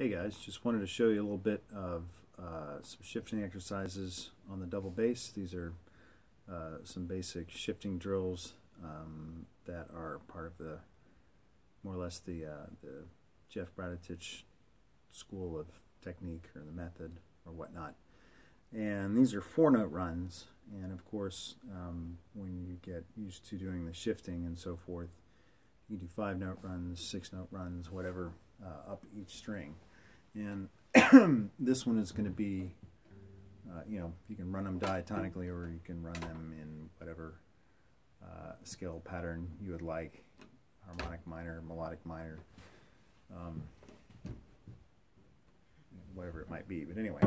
Hey guys, just wanted to show you a little bit of uh, some shifting exercises on the double bass. These are uh, some basic shifting drills um, that are part of the, more or less the, uh, the Jeff Bradetich school of technique or the method or whatnot. And these are four note runs, and of course, um, when you get used to doing the shifting and so forth, you do five note runs, six note runs, whatever, uh, up each string. And this one is going to be, uh, you know, you can run them diatonically or you can run them in whatever uh, scale pattern you would like, harmonic minor, melodic minor, um, whatever it might be. But anyway.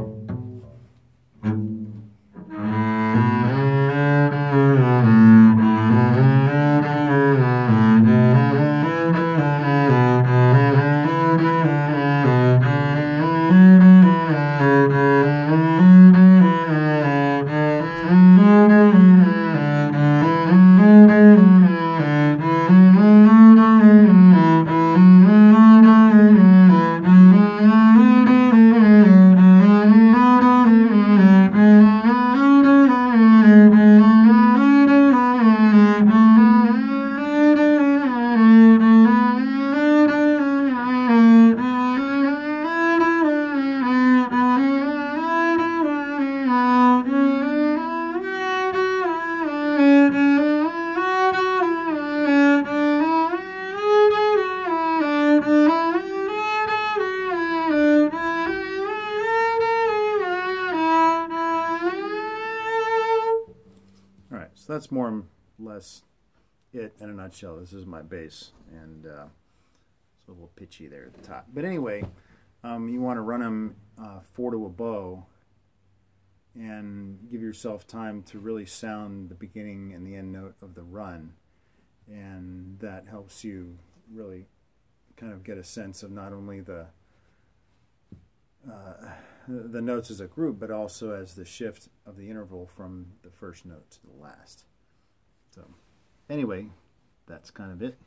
So that's more or less it in a nutshell. This is my bass, and uh, it's a little pitchy there at the top. But anyway, um, you want to run them uh, four to a bow and give yourself time to really sound the beginning and the end note of the run. And that helps you really kind of get a sense of not only the the notes as a group, but also as the shift of the interval from the first note to the last. So, anyway, that's kind of it.